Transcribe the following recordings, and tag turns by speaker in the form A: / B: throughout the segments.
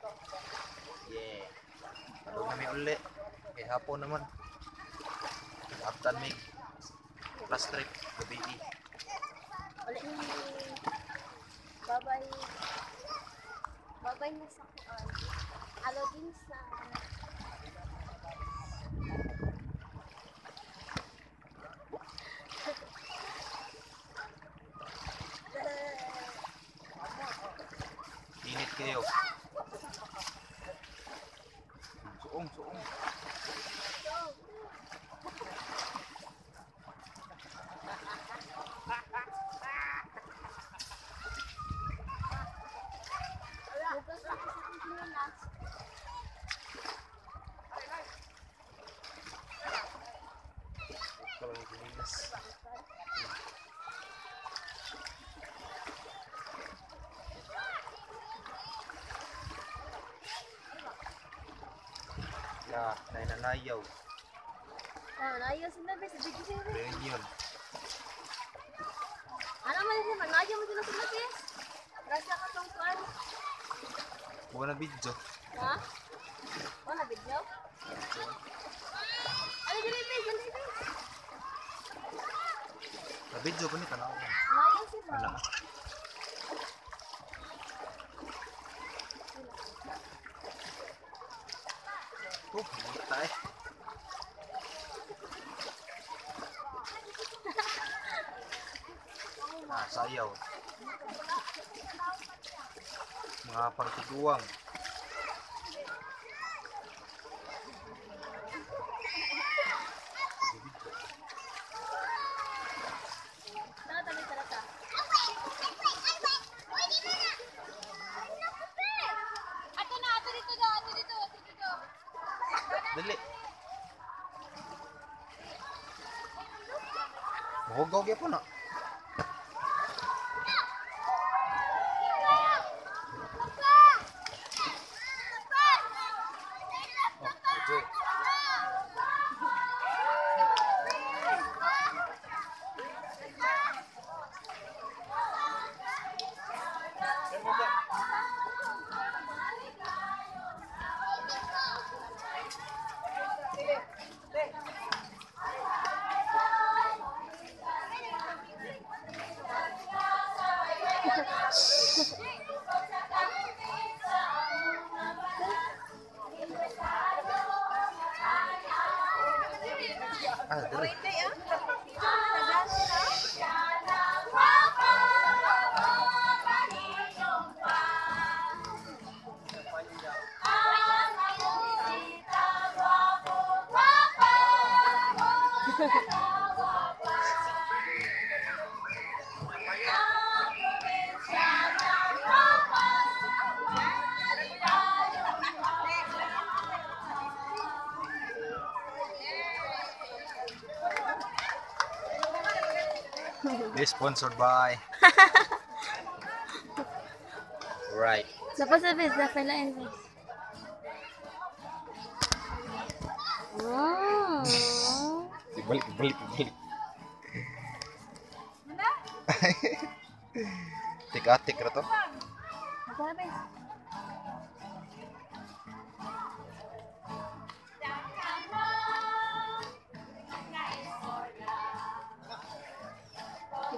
A: Yeah. Ano kami uli. Kay hapon naman. After may plus trip. Gabi.
B: Wala ni babay babay na sa kuan. Alo din sa
A: Init kayo. Untuk. Ya,
B: nananayaw. Nananayaw, sino ba? Sa bigis yun?
A: Reunion.
B: Ano man yun, manayaw mo sila sila kis? Rasa ka tong tuan.
A: Buwan na.
B: Ha? Buwan na? Ano dyan yung? Ano dyan?
A: Na video ko ni tanaw. Ano? tay nah sayaw mga
C: pangtiguang
A: Dali. Hugaw po na. Ah, This sponsored by. right.
B: Lepas habis dah file invoice. Wow.
A: balik, balik, balik. Tik-atik na to.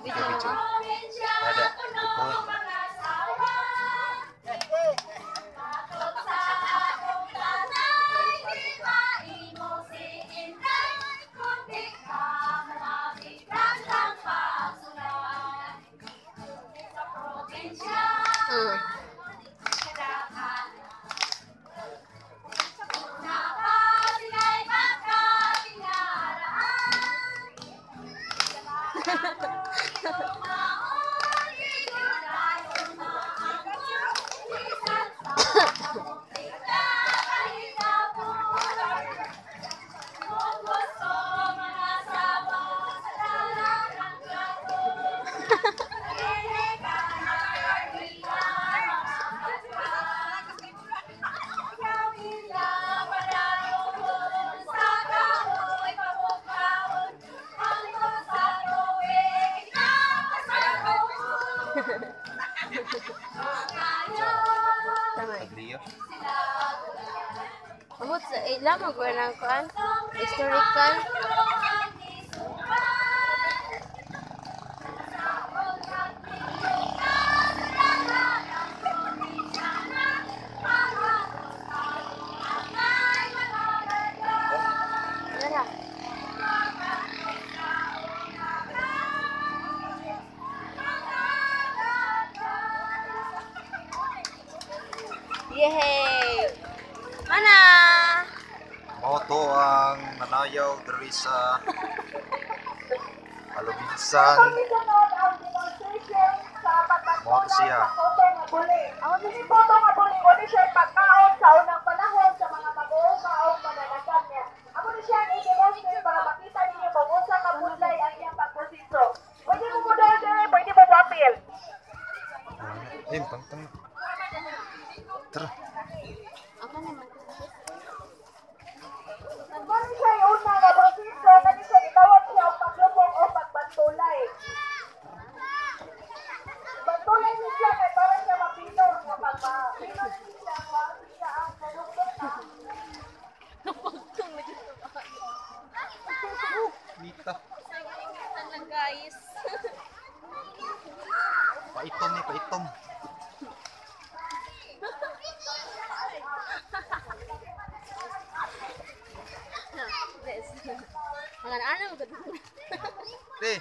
B: 不要啊 Mo ko ng kuan? Historical. Yay! Mana!
A: Moto ang nanayaw diri sa Alubinsan. Moto siya.
D: Ang siniboto nga buli ni siya pagkaon sa unang panahon sa mga bagoong maong mananagan niya. Ako ni siya ang i-demonstrate para makita ninyo kung unsa ka budlay ang iyang pagprosiso. Pwede mo mo dire, pwede mo mo-appeal.
A: Lim, pantang. Tara.
B: Ako naman.
D: Nagmano siya yung una nga prosiso na di siya gitawag siya ang paglubong o pagbantulay. Bantulay niya siya kay para siya mapino nga pagpapino siya nga siya ang kalugtong
A: Mita.
B: Ano guys?
A: Paitom ni, paitom.
B: Mga ano mo
A: Te,